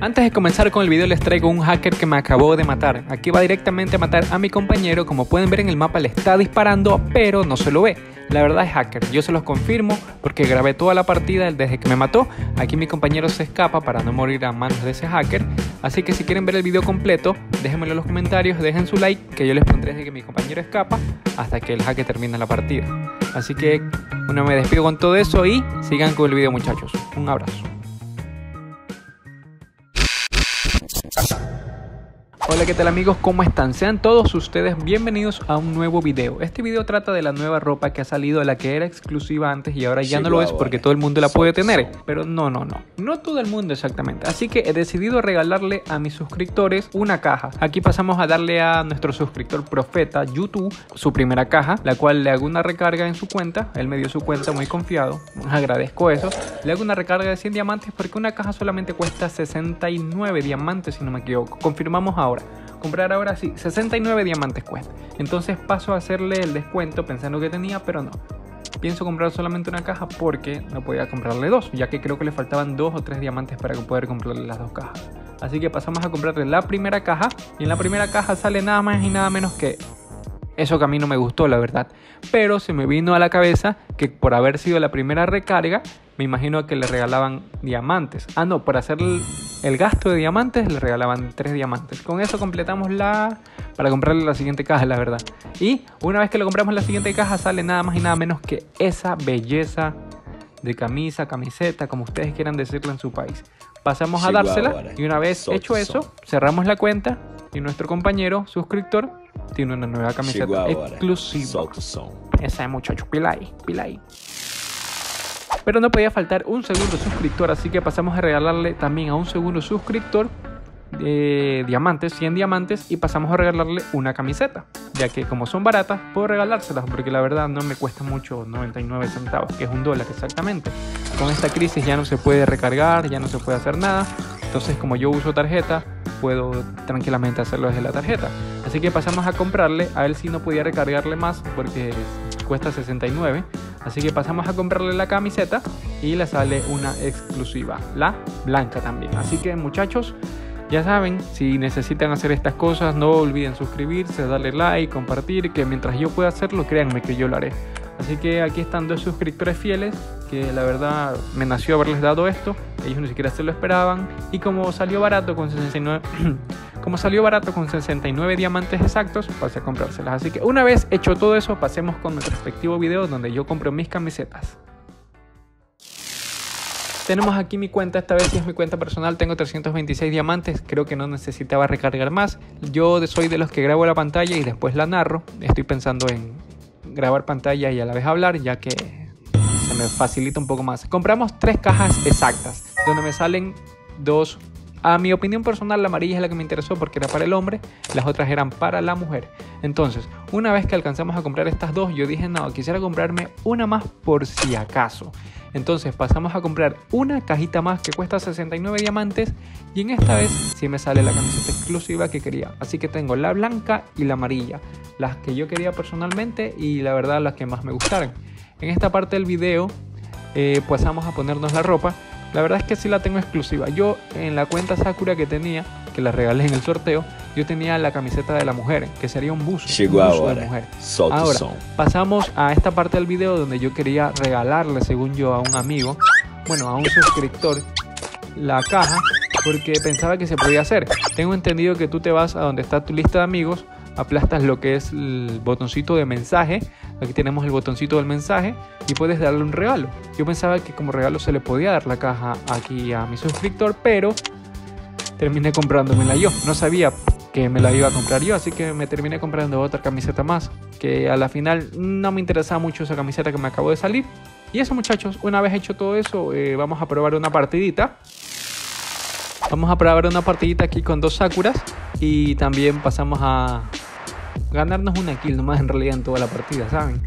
Antes de comenzar con el video les traigo un hacker que me acabó de matar. Aquí va directamente a matar a mi compañero, como pueden ver en el mapa le está disparando, pero no se lo ve. La verdad es hacker, yo se los confirmo porque grabé toda la partida desde que me mató. Aquí mi compañero se escapa para no morir a manos de ese hacker. Así que si quieren ver el video completo, déjenmelo en los comentarios, dejen su like, que yo les pondré desde que mi compañero escapa hasta que el hacker termine la partida. Así que, bueno, me despido con todo eso y sigan con el video muchachos. Un abrazo. Hola qué tal amigos, ¿cómo están? Sean todos ustedes bienvenidos a un nuevo video. Este video trata de la nueva ropa que ha salido, la que era exclusiva antes y ahora ya no lo es porque todo el mundo la puede tener. Pero no, no, no, no todo el mundo exactamente. Así que he decidido regalarle a mis suscriptores una caja. Aquí pasamos a darle a nuestro suscriptor Profeta YouTube su primera caja, la cual le hago una recarga en su cuenta. Él me dio su cuenta muy confiado, agradezco eso. Le hago una recarga de 100 diamantes porque una caja solamente cuesta 69 diamantes si no me equivoco. Confirmamos ahora. Comprar ahora sí, 69 diamantes cuesta. Entonces paso a hacerle el descuento pensando que tenía, pero no. Pienso comprar solamente una caja porque no podía comprarle dos, ya que creo que le faltaban dos o tres diamantes para poder comprarle las dos cajas. Así que pasamos a comprarle la primera caja y en la primera caja sale nada más y nada menos que eso que a mí no me gustó, la verdad. Pero se me vino a la cabeza que por haber sido la primera recarga, me imagino que le regalaban diamantes. Ah, no, por hacer el, gasto de diamantes le regalaban tres diamantes. Con eso completamos la... para comprarle la siguiente caja, la verdad. Y una vez que le compramos la siguiente caja, sale nada más y nada menos que esa belleza de camisa, camiseta, como ustedes quieran decirlo en su país. Pasamos a dársela y una vez hecho eso, cerramos la cuenta y nuestro compañero suscriptor tiene una nueva camiseta exclusiva. Esa es muchacho, pila ahí, pila ahí. Pero no podía faltar un segundo suscriptor, así que pasamos a regalarle también a un segundo suscriptor de diamantes, 100 diamantes, y pasamos a regalarle una camiseta, ya que como son baratas, puedo regalárselas, porque la verdad no me cuesta mucho 99 centavos, que es un dólar exactamente. Con esta crisis ya no se puede recargar, ya no se puede hacer nada, entonces como yo uso tarjeta, puedo tranquilamente hacerlo desde la tarjeta. Así que pasamos a comprarle, a él sí no podía recargarle más porque cuesta 69. Así que pasamos a comprarle la camiseta y le sale una exclusiva, la blanca también. Así que muchachos, ya saben, si necesitan hacer estas cosas, no olviden suscribirse, darle like, compartir, que mientras yo pueda hacerlo, créanme que yo lo haré. Así que aquí están dos suscriptores fieles que la verdad me nació haberles dado esto. Ellos ni siquiera se lo esperaban. Y como salió barato con 69, como salió barato con 69 diamantes exactos, pasé a comprárselas. Así que una vez hecho todo eso, pasemos con nuestro respectivo video donde yo compro mis camisetas. Tenemos aquí mi cuenta, esta vez es mi cuenta personal, tengo 326 diamantes, creo que no necesitaba recargar más. Yo soy de los que grabo la pantalla y después la narro, estoy pensando en grabar pantalla y a la vez hablar, ya que se me facilita un poco más. Compramos tres cajas exactas, donde me salen dos. A mi opinión personal, la amarilla es la que me interesó porque era para el hombre, las otras eran para la mujer. Entonces, una vez que alcanzamos a comprar estas dos, yo dije, no, quisiera comprarme una más por si acaso. Entonces pasamos a comprar una cajita más que cuesta 69 diamantes y en esta vez sí me sale la camiseta exclusiva que quería. Así que tengo la blanca y la amarilla las que yo quería personalmente y la verdad las que más me gustaron. En esta parte del video eh, vamos a ponernos la ropa. La verdad es que sí la tengo exclusiva. Yo en la cuenta Sakura que tenía, que la regalé en el sorteo, yo tenía la camiseta de la mujer, que sería un buzo, Llegó de mujer. Ahora, pasamos a esta parte del video donde yo quería regalarle, según yo, a un amigo, bueno, a un suscriptor, la caja, porque pensaba que se podía hacer. Tengo entendido que tú te vas a donde está tu lista de amigos, aplastas lo que es el botoncito de mensaje. Aquí tenemos el botoncito del mensaje y puedes darle un regalo. Yo pensaba que como regalo se le podía dar la caja aquí a mi suscriptor, pero terminé comprándomela yo. No sabía que me la iba a comprar yo, así que me terminé comprando otra camiseta más, que a la final no me interesaba mucho esa camiseta que me acabó de salir. Y eso muchachos, una vez hecho todo eso, eh, vamos a probar una partidita. Vamos a probar una partidita aquí con dos Sakuras y también pasamos a ganarnos una kill nomás en realidad en toda la partida, ¿saben?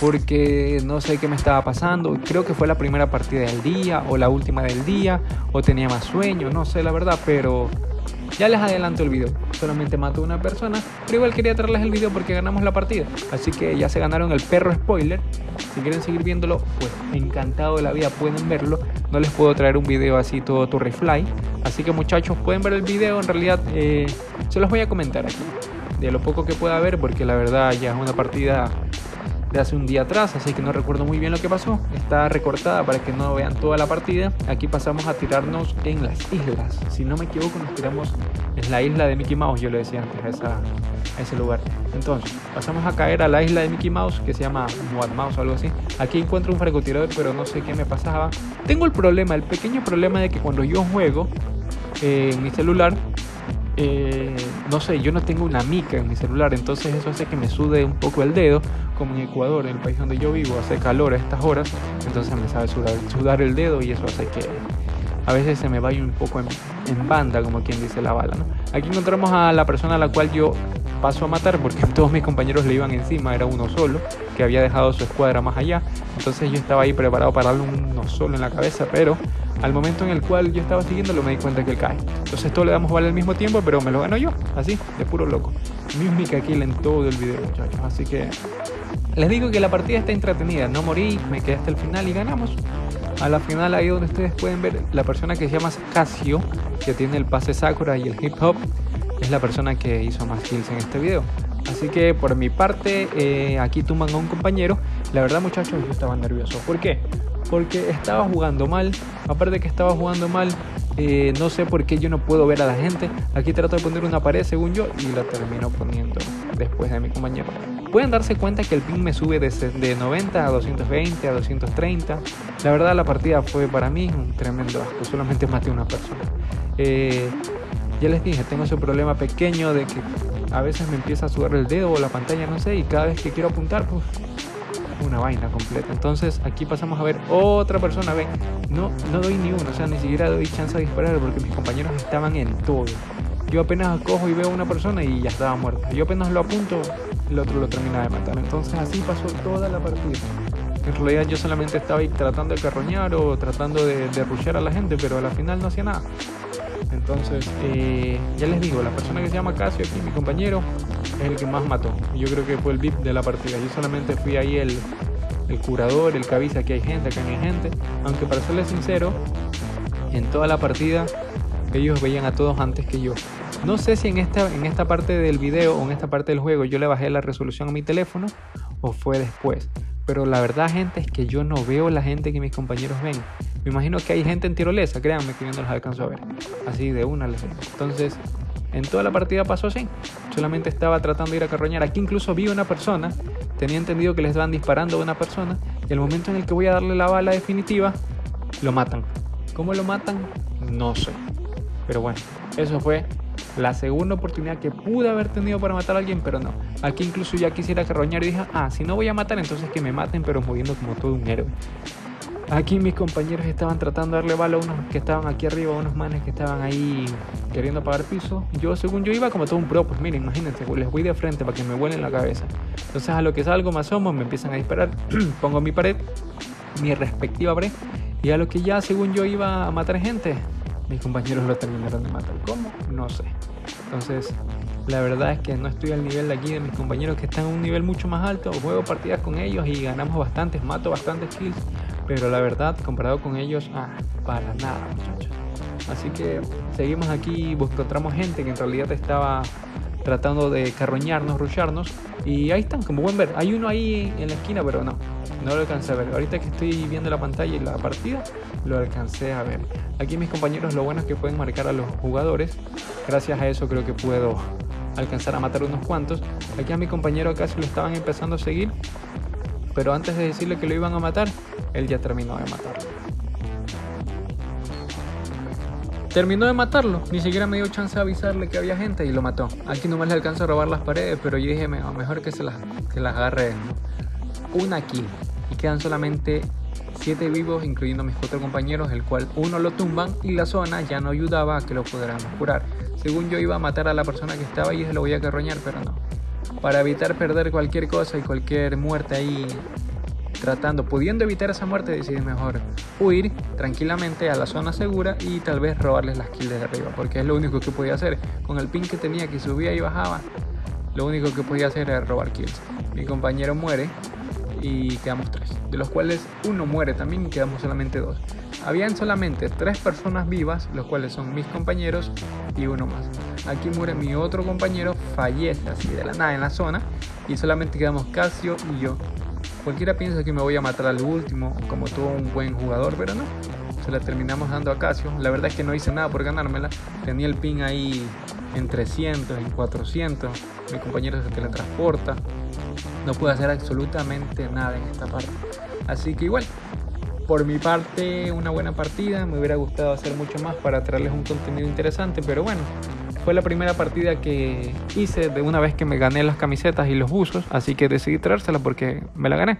Porque no sé qué me estaba pasando. Creo que fue la primera partida del día o la última del día o tenía más sueño, no sé la verdad, pero ya les adelanto el video. Solamente mató una persona, pero igual quería traerles el video porque ganamos la partida. Así que ya se ganaron el perro spoiler. Si quieren seguir viéndolo, pues encantado de la vida pueden verlo. no les puedo traer un video así todo tu refly. Así que muchachos pueden ver el video, en realidad eh, se los voy a comentar aquí. De lo poco que pueda ver, porque la verdad ya es una partida de hace un día atrás, así que no recuerdo muy bien lo que pasó. Está recortada para que no vean toda la partida. Aquí pasamos a tirarnos en las islas. Si no me equivoco, nos tiramos en la isla de Mickey Mouse, yo le decía antes, a, ese lugar. Entonces, pasamos a caer a la isla de Mickey Mouse, que se llama Muad Mouse o algo así. Aquí encuentro un francotirador, pero no sé qué me pasaba. Tengo el problema, el pequeño problema de que cuando yo juego eh, en mi celular, eh, no sé, yo no tengo una mica en mi celular, entonces eso hace que me sude un poco el dedo, como en Ecuador, en el país donde yo vivo, hace calor a estas horas, entonces me sabe sudar, el dedo y eso hace que a veces se me vaya un poco en, banda, como quien dice la bala. Aquí encontramos a la persona a la cual yo paso a matar porque todos mis compañeros le iban encima, era uno solo, que había dejado su escuadra más allá, entonces yo estaba ahí preparado para darle uno solo en la cabeza, pero al momento en el cual yo estaba siguiéndolo me di cuenta que él cae. Entonces todo le damos vale al mismo tiempo, pero me lo gano yo, así, de puro loco. Mi única kill en todo el video, muchachos. Así que les digo que la partida está entretenida. No morí, me quedé hasta el final y ganamos. A la final ahí donde ustedes pueden ver la persona que se llama Casio, que tiene el pase Sakura y el hip hop, es la persona que hizo más kills en este video. Así que por mi parte, eh, aquí tumban a un compañero. La verdad muchachos, yo estaba nervioso. ¿Por qué? porque estaba jugando mal. Aparte que estaba jugando mal, eh, no sé por qué yo no puedo ver a la gente. Aquí trato de poner una pared según yo y la termino poniendo después de mi compañero. Pueden darse cuenta que el ping me sube de, de 90 a 220 a 230. La verdad la partida fue para mí un tremendo asco. Solamente maté a una persona. Eh, ya les dije, tengo ese problema pequeño de que a veces me empieza a sudar el dedo o la pantalla, no sé, y cada vez que quiero apuntar, pues una vaina completa. Entonces aquí pasamos a ver otra persona, ven, no, no doy ni uno, o sea, ni siquiera doy chance de disparar porque mis compañeros estaban en todo. Yo apenas cojo y veo a una persona y ya estaba muerta. Yo apenas lo apunto, el otro lo termina de matar. Entonces así pasó toda la partida. En realidad yo solamente estaba ahí tratando de carroñar o tratando de, de a la gente, pero al final no hacía nada. Entonces, eh, ya les digo, la persona que se llama Casio aquí, mi compañero, es el que más mató. Yo creo que fue el VIP de la partida. Yo solamente fui ahí el, el curador, el que avisa que hay gente, que hay gente. Aunque para serles sincero, en toda la partida ellos veían a todos antes que yo. No sé si en esta, en esta parte del video o en esta parte del juego yo le bajé la resolución a mi teléfono o fue después. Pero la verdad, gente, es que yo no veo la gente que mis compañeros ven. Me imagino que hay gente en tirolesa, créanme que yo no los alcanzo a ver. Así de una les Entonces, en toda la partida pasó así. Solamente estaba tratando de ir a carroñar. Aquí incluso vi una persona. Tenía entendido que les estaban disparando a una persona. Y el momento en el que voy a darle la bala definitiva, lo matan. ¿Cómo lo matan? No sé. Pero bueno, eso fue la segunda oportunidad que pude haber tenido para matar a alguien, pero no. Aquí incluso ya quisiera carroñar y dije, ah, si no voy a matar, entonces que me maten, pero moviendo como todo un héroe. Aquí mis compañeros estaban tratando de darle bala a unos que estaban aquí arriba, unos manes que estaban ahí queriendo pagar piso. Yo, según yo, iba como todo un pro, pues miren, imagínense, les voy de frente para que me vuelen la cabeza. Entonces, a lo que salgo, más asomo, me empiezan a disparar. Pongo mi pared, mi respectiva pared, y a lo que ya, según yo, iba a matar gente, mis compañeros lo terminaron de matar. ¿Cómo? No sé. Entonces, la verdad es que no estoy al nivel de aquí de mis compañeros que están a un nivel mucho más alto. Juego partidas con ellos y ganamos bastantes, mato bastantes kills. Pero la verdad, comparado con ellos, ah, para nada, muchachos. Así que seguimos aquí, encontramos gente que en realidad estaba tratando de carroñarnos, rusharnos. Y ahí están, como pueden ver. Hay uno ahí en la esquina, pero no, no lo alcancé a ver. Ahorita que estoy viendo la pantalla y la partida, lo alcancé a ver. Aquí mis compañeros, lo bueno es que pueden marcar a los jugadores. Gracias a eso creo que puedo alcanzar a matar unos cuantos. Aquí a mi compañero casi lo estaban empezando a seguir. Pero antes de decirle que lo iban a matar, él ya terminó de matarlo. Terminó de matarlo, ni siquiera me dio chance de avisarle que había gente y lo mató. Aquí nomás le alcanza a robar las paredes, pero yo dije, mejor que se las, que las agarre Una kill. Y quedan solamente 7 vivos, incluyendo mis cuatro compañeros, el cual uno lo tumban y la zona ya no ayudaba a que lo pudiéramos curar. Según yo iba a matar a la persona que estaba y se lo voy a carroñar, pero no. Para evitar perder cualquier cosa y cualquier muerte ahí tratando, pudiendo evitar esa muerte, decidí mejor huir tranquilamente a la zona segura y tal vez robarles las kills de arriba, porque es lo único que podía hacer. Con el ping que tenía que subía y bajaba, lo único que podía hacer era robar kills. Mi compañero muere y quedamos tres, de los cuales uno muere también y quedamos solamente dos. Habían solamente tres personas vivas, los cuales son mis compañeros y uno más. Aquí muere mi otro compañero, fallece así de la nada en la zona y solamente quedamos Casio y yo. Cualquiera piensa que me voy a matar al último, como todo un buen jugador, pero no. Se la terminamos dando a Casio. La verdad es que no hice nada por ganármela. Tenía el ping ahí en 300, en 400. Mi compañero se teletransporta. No pude hacer absolutamente nada en esta parte. Así que igual, por mi parte, una buena partida. Me hubiera gustado hacer mucho más para traerles un contenido interesante, pero bueno, fue la primera partida que hice de una vez que me gané las camisetas y los buzos, así que decidí traérsela porque me la gané.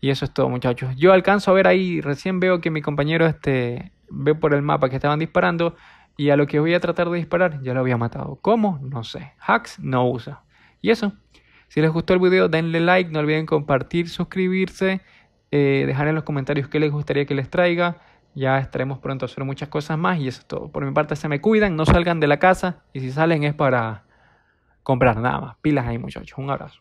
Y eso es todo, muchachos. Yo alcanzo a ver ahí, recién veo que mi compañero este ve por el mapa que estaban disparando y a lo que voy a tratar de disparar ya lo había matado. ¿Cómo? No sé. Hacks no usa. Y eso. Si les gustó el video, denle like, no olviden compartir, suscribirse, eh, dejar en los comentarios qué les gustaría que les traiga. Ya estaremos pronto a hacer muchas cosas más y eso es todo. Por mi parte se me cuidan, no salgan de la casa y si salen es para comprar nada más. Pilas ahí muchachos. Un abrazo.